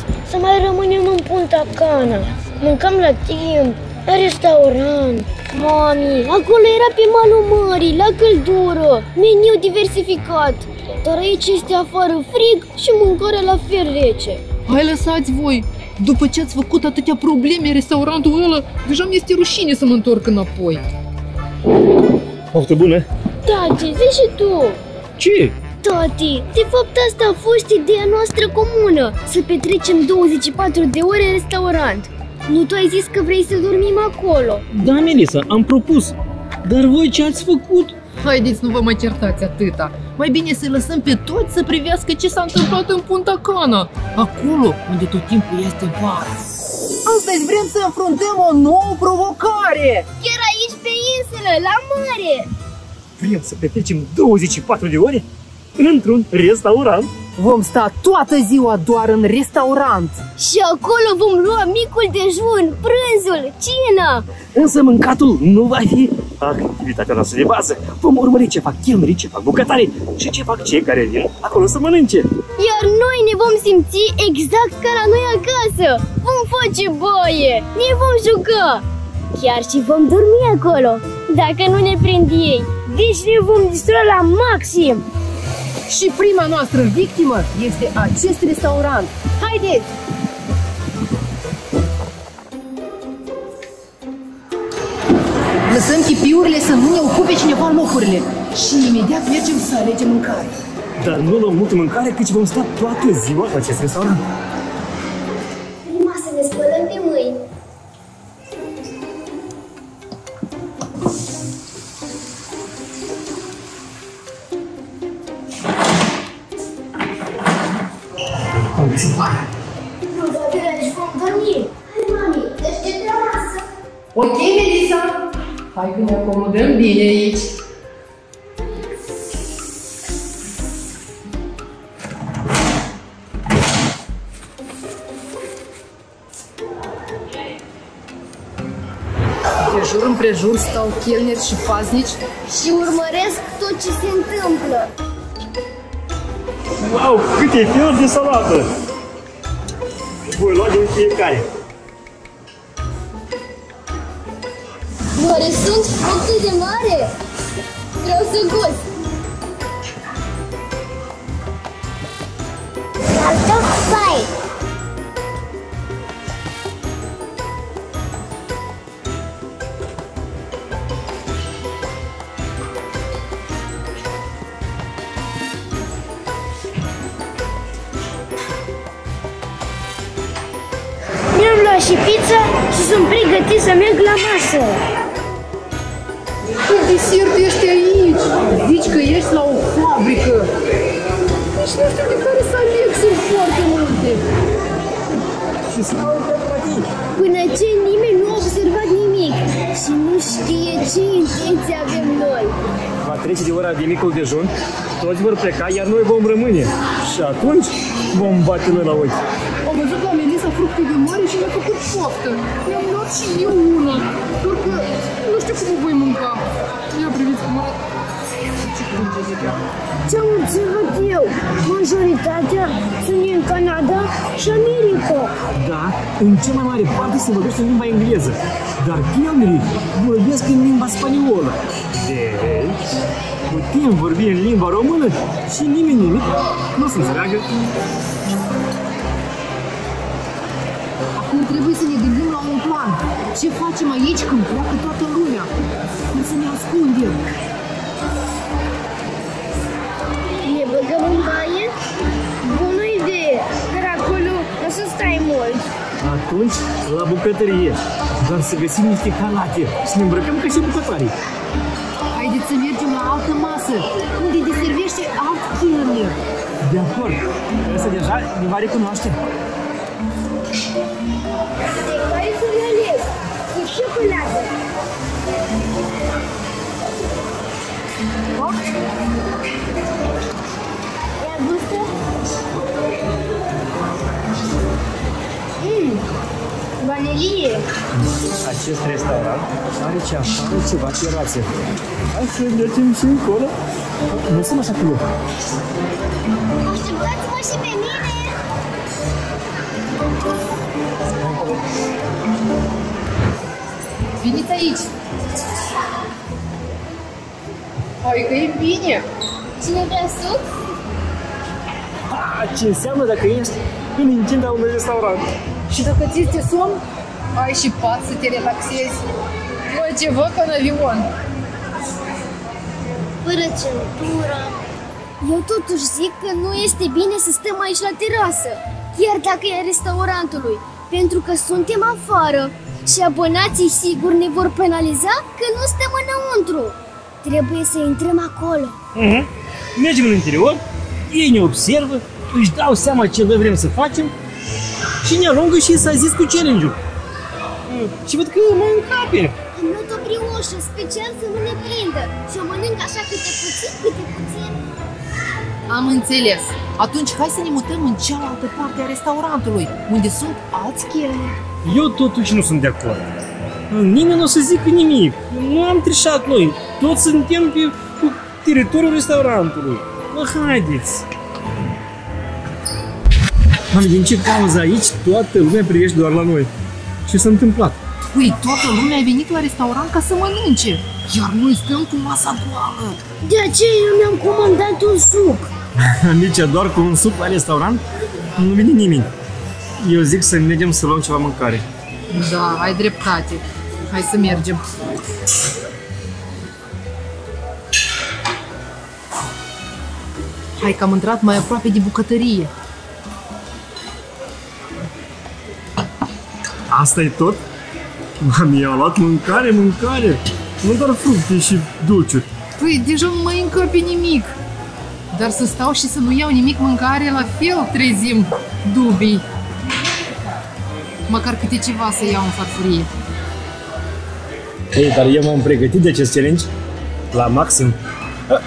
spus să mai rămânem în Punta Cana. Mâncăm la timp, la restaurant. Mami, acolo era pe malul mării, la căldură, meniu diversificat. Dar aici este afară frig și mâncare la fel rece. Hai lăsați voi! După ce ați făcut atâtea probleme în restaurantul ăla, deja mi este rușine să mă întorc înapoi. Poftă bună! Tati, zici și tu. Ce? Tati, de fapt asta a fost ideea noastră comună, să petrecem 24 de ore în restaurant. Nu tu ai zis că vrei să dormim acolo? Da, Melissa, am propus. Dar voi ce ați făcut? Haideți, nu vă mai certați atâta. Mai bine să lăsăm pe toți să privească ce s-a întâmplat în Punta Cana, acolo unde tot timpul este vară. Astăzi vrem să înfruntăm o nouă provocare! Chiar aici pe insulă, la mare! Vrem să petrecem 24 de ore într-un restaurant. Vom sta toată ziua doar în restaurant. Și acolo vom lua micul dejun, prânzul, cina! Însă mâncatul nu va fi activitatea noastră de bază. Vom urmări ce fac chelnerii, ce fac bucătarii și ce fac cei care vin acolo să mănânce. Iar noi ne vom simți exact ca la noi acasă! Vom face baie, ne vom juca! Chiar și vom dormi acolo, dacă nu ne prind ei. Deci ne vom distra la maxim! Și prima noastră victimă este acest restaurant. Haideți! Lăsăm chipiurile să nu ne ocupe cineva locurile și imediat mergem să alegem mâncare. Dar nu luăm multă mâncare, căci vom sta toată ziua în acest restaurant. De jur împrejur stau chelneri și paznici Și urmăresc tot ce se întâmplă. Wow, câte feluri de salată! Voi lua din fiecare. Oare sunt atât de mare? Vreau să gust. Luat și pizza și sunt pregătit să merg la masă. Cu desert ești aici! Zici că ești la o fabrică! Deci nu știu de care să aleg, sunt foarte multe! Și stau alternativ. Până ce nimeni nu a observat nimic și nu știe ce intenție avem noi. Va trece de ora de micul dejun, toți vor pleca, iar noi vom rămâne. Și atunci vom bate noi la ochi. Am văzut la Melissa fructe de mare și mi-a făcut poftă. Mi-am luat și eu una, doar că nu știu cum o voi mânca. Ia priviți cum arată. Ce crânge de ea. Ce am observat eu, majoritatea sunt din Canada și America. Da, în cea mai mare parte se vorbește în limba engleză, dar chelnerii vorbesc în limba spaniolă. Deci, putem vorbi în limba română și nimeni nimic nu o să înțeleagă. Acum trebuie să ne gândim la un plan. Ce facem aici când pleacă toată lumea? Cum să ne ascundem? Ne băgăm în baie? Bună idee, dar acolo o să stai mult. Atunci, la bucătărie, doar să găsim niște halate și ne îmbrăcăm ca și bucătarii. Haideți să mergem la altă masă, unde deservește alt chelner. De acord, ăsta deja ne va recunoaște. De care să ne aleg? Cu ciocolată. Ia vanilie. Acest restaurant are ce afară ceva terase. Hai să mergem și încolo. Nu sunt așa cu loc. Așteptați-mă și pe mine. Veniți aici! Hai că e bine! Cine vrea suc? A, ce înseamnă dacă ești în incinta unui restaurant? Și dacă ți este somn, ai și pat să te relaxezi. Mă, ceva ca în avion. Fără centură. Eu totuși zic că nu este bine să stăm aici la terasă, chiar dacă e restaurantului, pentru că suntem afară și abonații sigur ne vor penaliza că nu stăm înăuntru. Trebuie să intrăm acolo. Uh-huh. Mergem în interior, ei ne observă, își dau seama ce noi vrem să facem și ne alungă și s-a zis cu challenge-ul. Mm, Și văd că mă încape. Am luat o brioșă special să nu ne prindă și o mănânc așa câte puțin, câte puțin. Am înțeles. Atunci hai să ne mutăm în cealaltă parte a restaurantului, unde sunt alți chelneri. Eu totuși nu sunt de acord. Nimeni nu o să zică nimic. Nu am trișat noi. Toți suntem pe pe teritoriul restaurantului. Mă, haideți! Mami, din ce cauză aici toată lumea privește doar la noi? Ce s-a întâmplat? Păi, toată lumea a venit la restaurant ca să mănânce, iar noi stăm cu masa goală. De aceea eu mi-am comandat un suc. Nici doar cu un suc la restaurant nu vine nimeni. Eu zic să mergem să luăm ceva mâncare. Da, ai dreptate. Hai să mergem. Hai că am intrat mai aproape de bucătărie. Asta e tot? Mami, au luat mâncare, mâncare. Nu doar fructe și dulciuri. Păi, deja nu mai încape nimic. Dar să stau și să nu iau nimic mâncare, la fel trezim dubii. Măcar câte ceva să iau în farfurie. Ei, dar eu m-am pregătit de acest challenge la maxim. Ah,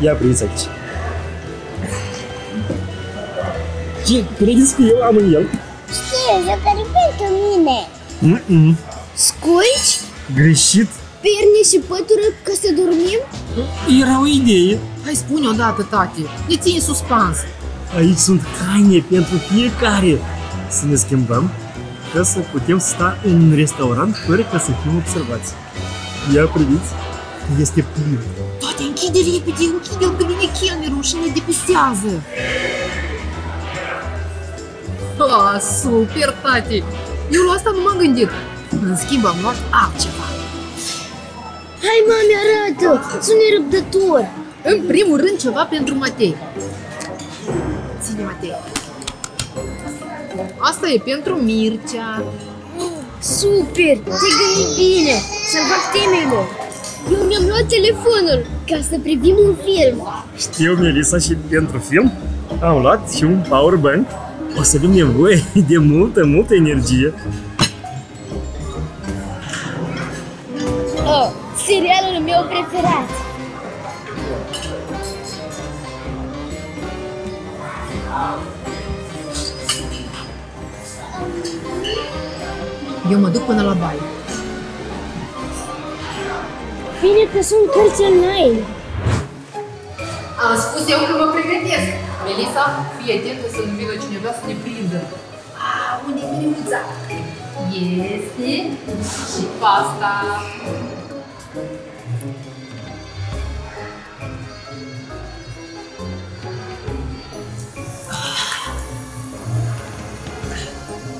Ia priviți aici. Ce credeți că eu am în el? Știu, jucării pentru mine. Mm-mm. Scuici, Greșit. perne și pătură ca să dormim? Era o idee. Hai spune odată, tati. Ne ții suspans. Aici sunt haine pentru fiecare. Să ne schimbăm ca să putem sta în restaurant fără ca să fim observați. Ia priviți, este plin. Toate închide repede, închide-l că vine chelnerul și ne depistează. Ah, super, tati! Eu la asta nu m-am gândit. În schimb, am luat altceva. Hai, mami, arată! Sunt nerăbdător! În primul rând, ceva pentru Matei. Ține, Matei. Asta e pentru Mircea. Super! Te gândi bine! Să fac temele! Eu mi-am luat telefonul ca să privim un film. Știu, Melissa, și pentru film am luat și un powerbank. O să avem nevoie de multă, multă energie. Oh, serialul meu preferat! Eu mă duc până la baie. Bine că sunt cărți online. Am spus eu că mă pregătesc. Melissa, fii atentă să nu vină cineva să ne prindă. Ah, unde e miriuța? Este și pasta.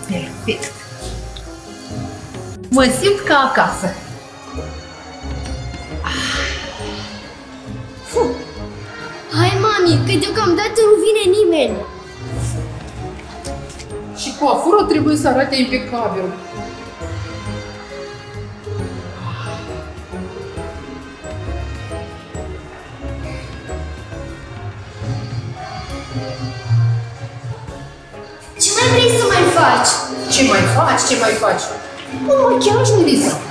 Perfect. Mă simt ca acasă. Mami, că deocamdată nu vine nimeni. Și coafura trebuie să arate impecabil. Ce mai vrei să mai faci? Ce mai faci? Ce mai faci? Un machiaj, Melissa.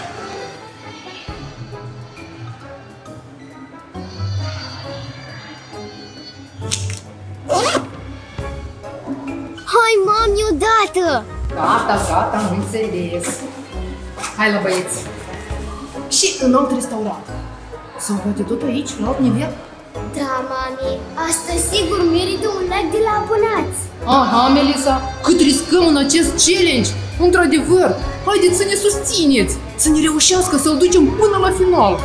Gata, gata, am înțeles. Hai la băieți. Și în alt restaurant. Sau poate tot aici, la alt nivel? Da, mami, astăzi sigur merită un like de la abonați. Aha, Melissa, cât riscăm în acest challenge! Într-adevăr, haideți să ne susțineți! Să ne reușească să-l ducem până la final!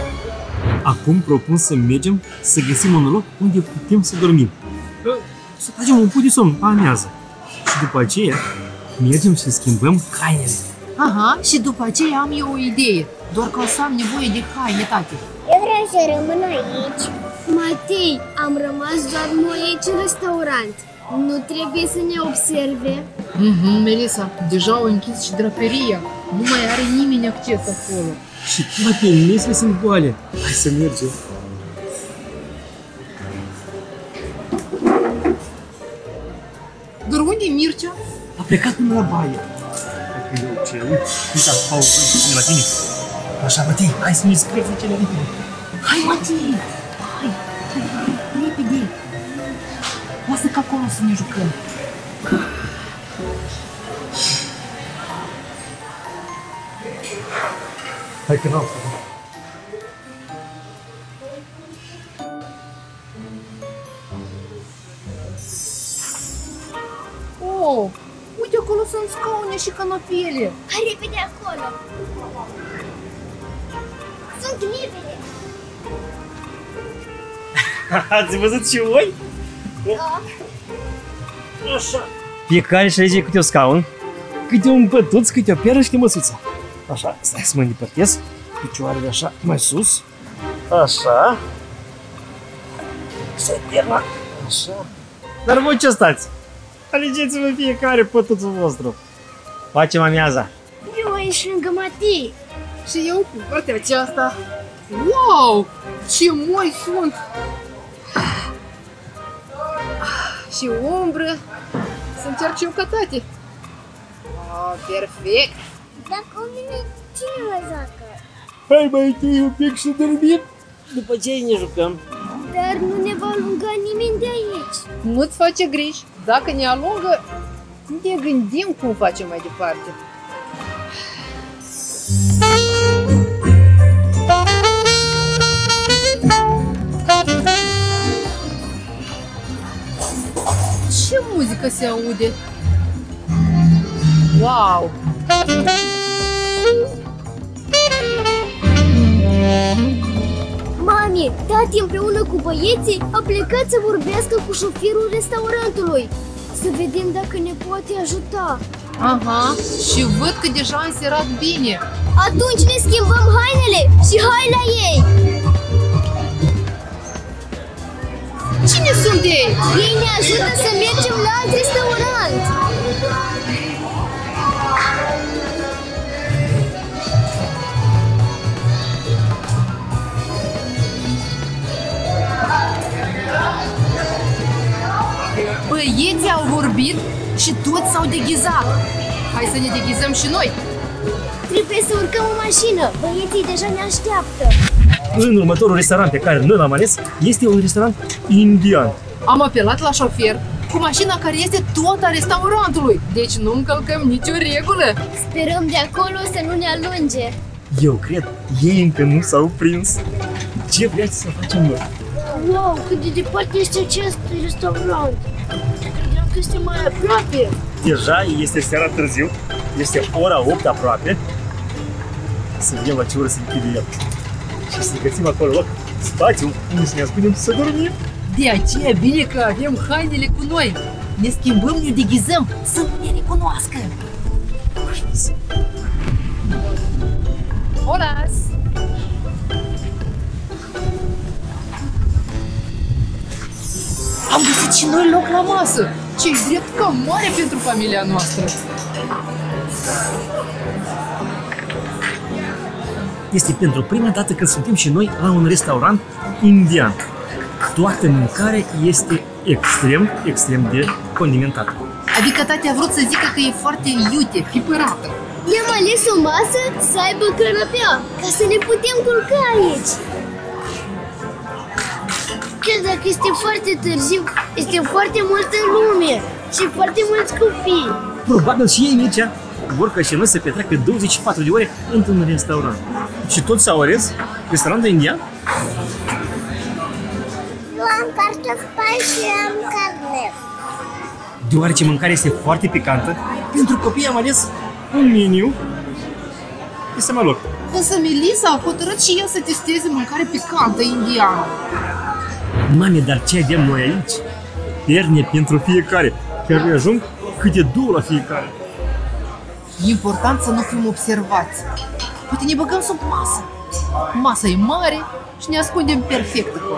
Acum propun să mergem să găsim un loc unde putem să dormim. Să facem un put de somn amiază. Și după aceea mergem și schimbăm hainele. Aha, și după aceea am eu o idee. Doar că o să am nevoie de haine, tati. Eu vreau să rămân aici. Matei, am rămas doar noi aici în restaurant. Nu trebuie să ne observe. Mhm, Melissa, deja au închis și draperia. Nu mai are nimeni acces acolo. Și toate mesele sunt goale. Hai să mergem. Dar unde e Mircea? A plecat până la baie. Hai că eu ce uit. Uita, Paul, vine la tine. Așa, Matei, hai să ne scriem cele repede. Hai, Matei! Hai, hai, hai, repede! Lasă că acolo să ne jucăm. Hai că n-am Oh, uite acolo sunt scaune și canapele. Hai repede acolo. Sunt libere. Ați văzut și voi? Da. Așa. Fiecare își alege câte un scaun, câte un pătuț, câte o peră și câte o măsuță. Așa, stai să mă îndepărtez. Picioarele așa, mai sus. Așa. Să perna. Așa. Dar voi ce stați? Alegeți-vă fiecare pătuțul vostru. Facem amiaza. Eu aici lângă Matei. Și eu cu partea aceasta. Wow! Ce moi sunt! Și umbră. Să încerc și eu ca tati. Oh, perfect! Dar cu mine cine mă joacă? Hai mai întâi un pic să dormim. După ce ne jucăm. Dar nu ne va alunga nimeni de aici. Nu-ți face griji. Dacă ne alungă, ne gândim cum facem mai departe. Ce muzică se aude? Wow! Mami, tati împreună cu băieții a plecat să vorbească cu șoferul restaurantului. Să vedem dacă ne poate ajuta. Aha, și văd că deja a înserat bine. Atunci ne schimbăm hainele și hai la ei! Cine sunt ei? Ei ne ajută să mergem la alt restaurant! Băieții au vorbit și toți s-au deghizat. Hai să ne deghizăm și noi. Trebuie să urcăm în mașină. Băieții deja ne așteaptă. În următorul restaurant pe care noi l-am ales este un restaurant indian. Am apelat la șofer cu mașina care este tot a restaurantului. Deci nu încălcăm nicio regulă. Sperăm de acolo să nu ne alunge. Eu cred, ei încă nu s-au prins. Ce vreți să facem noi? Wow, cât de departe este acest restaurant. Credeam că este mai aproape. Deja este seara târziu, este ora 8 aproape. Să vedem la ce oră se închide el. Și să găsim acolo loc, spațiu, unde să ne ascundem să dormim. De aceea e bine că avem hainele cu noi. Ne schimbăm, ne deghizăm să nu ne recunoască. La masă. ce drept ca mare pentru familia noastră. Este pentru prima dată când suntem și noi la un restaurant indian. Toată mâncarea este extrem, extrem de condimentată. Adică tati a vrut să zică că e foarte iute, pipărată. Ne-am ales o masă să aibă canapea, ca să ne putem culca aici. Chiar dacă este foarte târziu, este foarte multă lume și foarte mulți copii. Probabil și ei, Mircea, vor ca și noi să petreacă 24 de ore într-un restaurant. Și toți s-au ales restaurantul indian? Eu am cartofi și am carne. Deoarece mâncarea este foarte picantă, pentru copii am ales un meniu de seama lor. Însă Melissa a hotărât și ea să testeze mâncare picantă indiană. Mame, dar ce avem noi aici? Perne pentru fiecare. Chiar le ajung câte două la fiecare. E important să nu fim observați. Poate ne băgăm sub masă. Masa e mare și ne ascundem perfect acolo.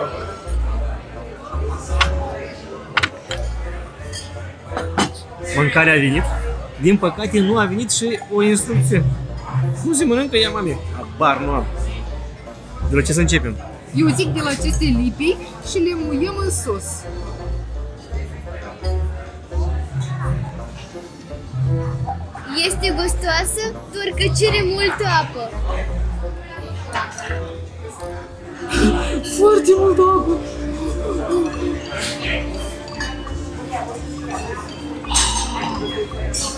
Mâncarea a venit. Din păcate nu a venit și o instrucție. Cum se mănâncă ea, mami? Abar nu am. De la ce să începem? Eu zic de la aceste lipi și le muiem în sos. Este gustoasă, doar că cere multă apă. Foarte mult apă.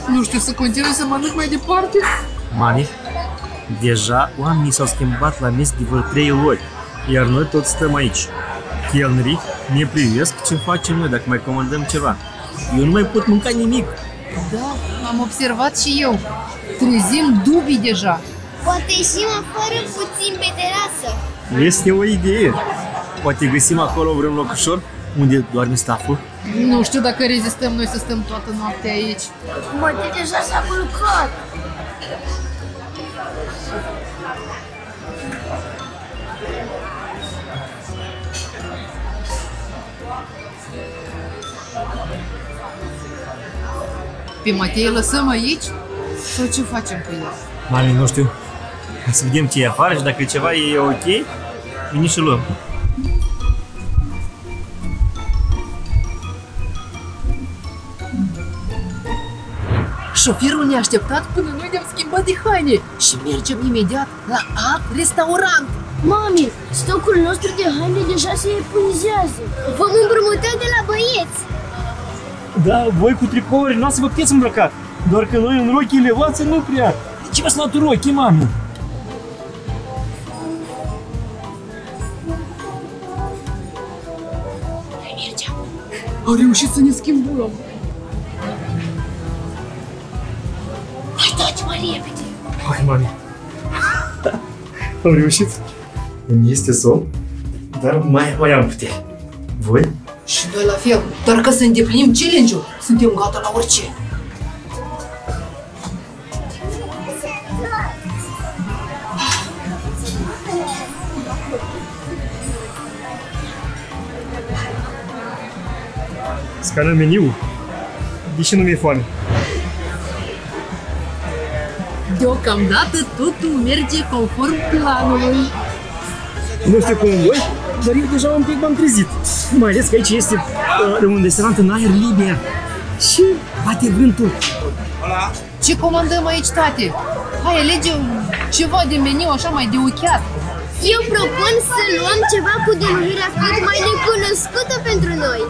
Nu știu să continui să mănânc mai departe? Mami, deja oamenii s-au schimbat la mes de vreo trei ori, iar noi tot stăm aici. Chelnerii ne privesc ce facem noi dacă mai comandăm ceva. Eu nu mai pot mânca nimic. Da, am observat și eu. Trezim dubii deja. Poate ieșim afară puțin pe terasă. Este o idee. Poate găsim acolo vreun locușor unde doarme staful. Nu știu dacă rezistăm noi să stăm toată noaptea aici. Mă, de deja s-a culcat. Pe Matei lăsăm aici? Sau ce facem cu el? Mami, nu știu. Să vedem ce e afară și dacă ceva e ok, vine și luăm. Șoferul ne-a așteptat până noi ne-am schimbat de haine și mergem imediat la alt restaurant. Mami, stocul nostru de haine deja se epuizează. Vom împrumuta de la băieți. Da, voi cu tricouri nu o să vă puteți îmbrăca. Doar că noi în rochii elevați nu prea. De ce v-ați luat rochii, mami? A reușit să ne schimbăm. Hai, mami. Am reușit. Îmi este somn, dar mai, mai am putere. Voi? Și noi la fel, doar că să îndeplinim challenge-ul, suntem gata la orice. Scanăm meniul. Deși nu mi-e foame. Deocamdată totul merge conform planului. Nu știu cum voi, dar eu deja un pic m-am trezit. Mai ales că aici este uh, un restaurant în aer liber. Și bate vântul. Ce comandăm aici, tate? Hai, alege ceva de meniu așa mai de ochiat. Eu propun să luăm ceva cu denumirea cât mai necunoscută pentru noi.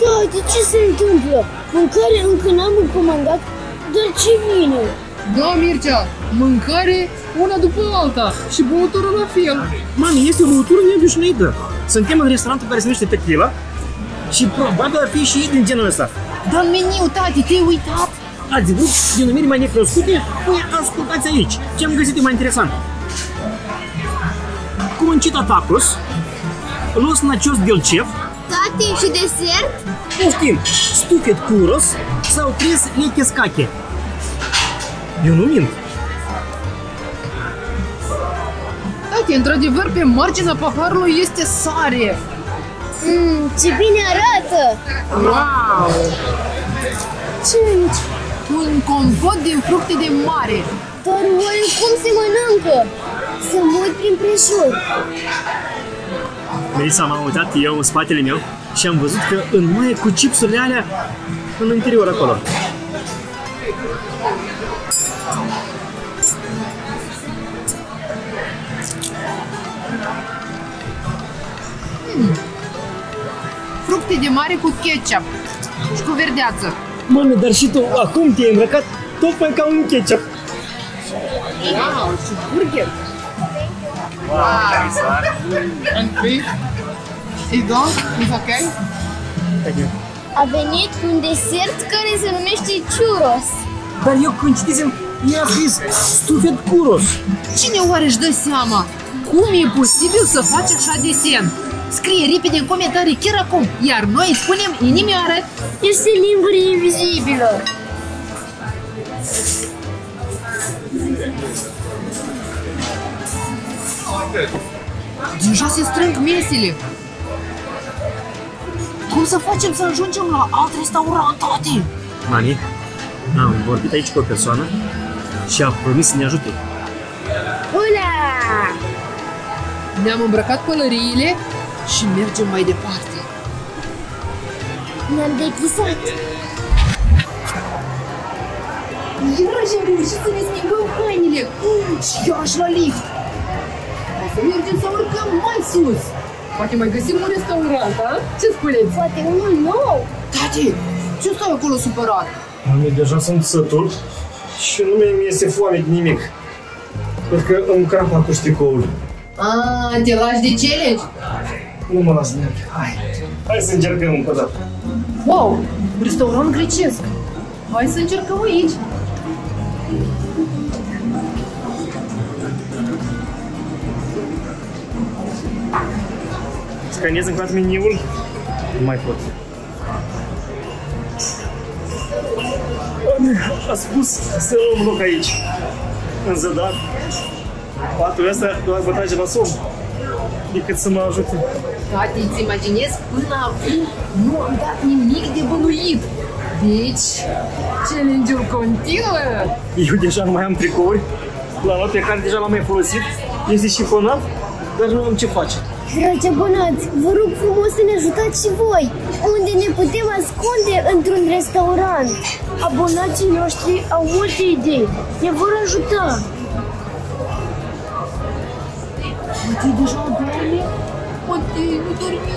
Da, de ce se întâmplă? Mâncare încă n-am comandat, dar ce vine? Da, Mircea, mâncare una după alta și băutură la fel. Mami, este o băutură neobișnuită. Suntem în restaurantul care se numește Tequila și probabil ar fi și din genul ăsta. Dar în meniu, tati, te-ai uitat? Ați vrut denumiri mai necunoscute? Păi ascultați aici. Ce am găsit e mai interesant. Conchita tacos, Los Nachos del Chef, Tati și desert? poftim, Stufet Curos sau Tres Leches Cache. Eu nu mint. Tati, într-adevăr, pe marginea paharului este sare. Mmm, ce bine arată! Wow! Cinci! Un compot din fructe de mare. Dar oare cum se mănâncă? Să mă uit prin prejur. Melissa, m-am uitat eu în spatele meu și am văzut că înmoaie cu chipsurile alea în interior acolo. Fructe de mare cu ketchup și cu verdeață. Mami, dar și tu acum te-ai îmbrăcat tocmai ca un ketchup. Wow, și burger. And three. Is done? Is okay? A venit un desert care se numește churros. Dar eu când citisem, i-a scris stufet curos. Cine oare își dă seama? Cum e posibil să faci așa desen? Scrie repede în comentarii chiar acum, iar noi îți spunem inimioară. Este limburi invizibilă. Deja se strâng mesele. Cum să facem să ajungem la alt restaurant, tati? Mani, am vorbit aici cu o persoană și a promis să ne ajute. Ula! Ne-am îmbrăcat pălăriile și mergem mai departe. Ne-am deghisat. Iarăși am reușit să ne schimbăm hainele și iarăși la lift. O să mergem să urcăm mai sus. Poate mai găsim un restaurant, a? Ce spuneți? Poate unul nou. Tati, ce stai acolo supărat? Mami, deja sunt sătul și nu mi este foame de nimic. Cred că îmi crapa cu stricoul. A, te lași de challenge? Nu mă las merg. Hai. Hai să încercăm încă o dată. Wow, restaurant grecesc. Hai să încercăm aici. Scanez încă o dată meniul. Nu mai pot. A spus să luăm loc aici. În zădar. Patul ăsta doar bătaie la somn. Decât să mă ajute. Tati, îți imaginezi, până acum nu am dat nimic de bănuit. Deci, challenge-ul continuă. Eu deja nu mai am tricouri. La noapte care deja l-am mai folosit. Este șifonat, dar nu am ce face. Dragi abonați, vă rog frumos să ne ajutați și voi. Unde ne putem ascunde într-un restaurant. Abonații noștri au multe idei. Ne vor ajuta. Poate deja doarme? Poate nu dormi.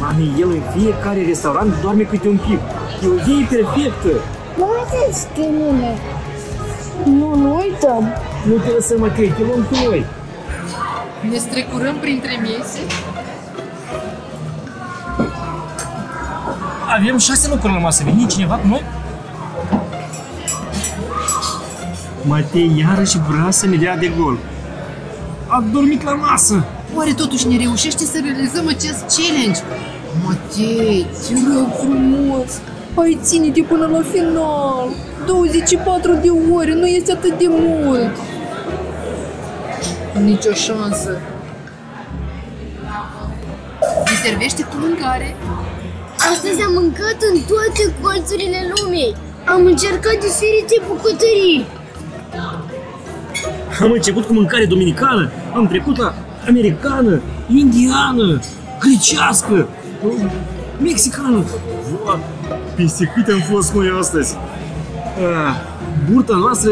Mami, el în fiecare restaurant doarme câte un pic. E o idee perfectă. Haideți pe mine. Nu, nu uităm. Nu te lăsăm, Matei, te luăm cu noi. Ne strecurăm printre mese. Avem șase locuri la masă. Vine cineva cu noi? Matei iarăși vrea să ne dea de gol. A dormit la masă. Oare totuși ne reușește să realizăm acest challenge? Matei, te rog frumos, hai ține-te până la final. 24 de ore nu este atât de mult. Nicio șansă. Ne servește cu mâncare. Astăzi am mâncat în toate colțurile lumii. Am încercat diferite bucătării. Am început cu mâncare dominicană, am trecut la americană, indiană, grecească, mexicană. Wow, peste câte am fost noi astăzi. Ah, burta noastră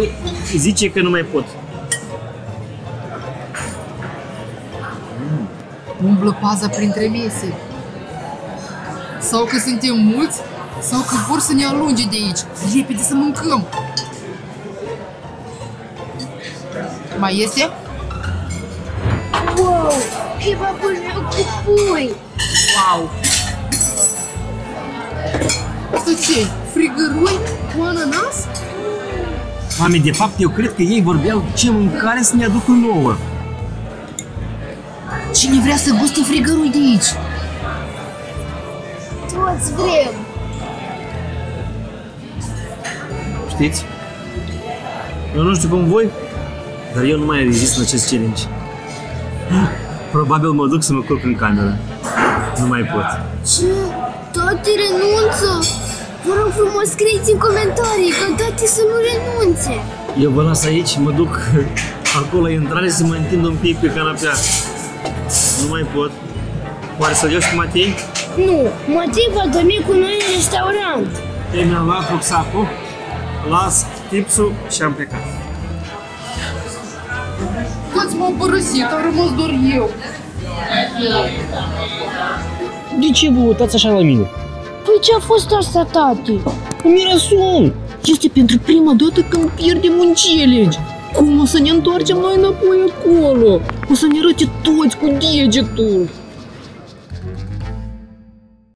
zice că nu mai pot. Umblă paza printre mese. Sau că suntem mulți, sau că vor să ne alunge de aici. Repede să mâncăm. Mai este? Wow! Kebabul meu cu pui! Wow! Asta ce Frigărui cu ananas? Mami, de fapt, eu cred că ei vorbeau ce mâncare să ne aducă nouă. Cine vrea să guste frigărui de aici? Toți vrem! Știți? Eu nu știu cum voi, dar eu nu mai rezist în acest challenge. Probabil mă duc să mă culc în cameră. Nu mai pot. Ce? Tati renunță? Vă rog frumos, scrieți în comentarii că tati să nu renunțe. Eu vă las aici, mă duc acolo la intrare să mă întind un pic pe canapea. Nu mai pot. Oare să joci cu Matei? Nu, Matei va dormi cu noi în restaurant. Ei mi-am luat rucsacul, las tipsul și am plecat. Toți m-au părăsit, am rămas doar eu. De ce vă uitați așa la mine? Păi ce a fost asta, tati? Îmi era somn. Este pentru prima dată când pierdem un challenge. Cum o să ne întoarcem noi înapoi acolo? O să ne arăte toți cu degetul.